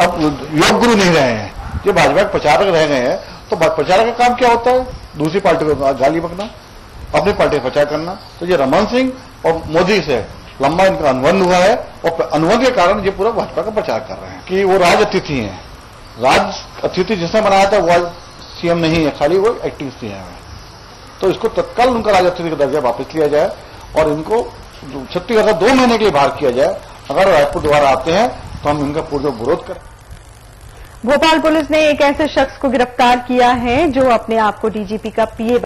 अब योग गुरु नहीं रहे हैं, ये भाजपा के प्रचारक रह गए हैं तो प्रचारक का काम क्या होता है? दूसरी पार्टी को गाली बकना अपनी पार्टी का प्रचार करना। तो ये रमन सिंह और मोदी से लंबा इनका अनुबंध हुआ है और अनुबंध के कारण ये पूरा भाजपा का प्रचार कर रहे हैं कि वो राज अतिथि हैं। राज अतिथि जिसने बनाया था, वो आज सीएम नहीं है, खाली वो एक्टिंग सीएम है। तो इसको तत्काल उनका राज अतिथि का दर्जा वापस लिया जाए और इनको छत्तीसगढ़ दो महीने के लिए बाहर किया जाए। अगर रायपुर दोबारा आते हैं तो हम इनका पूर्वक विरोध करें। भोपाल पुलिस ने एक ऐसे शख्स को गिरफ़्तार किया है जो अपने आप को डीजीपी का पीए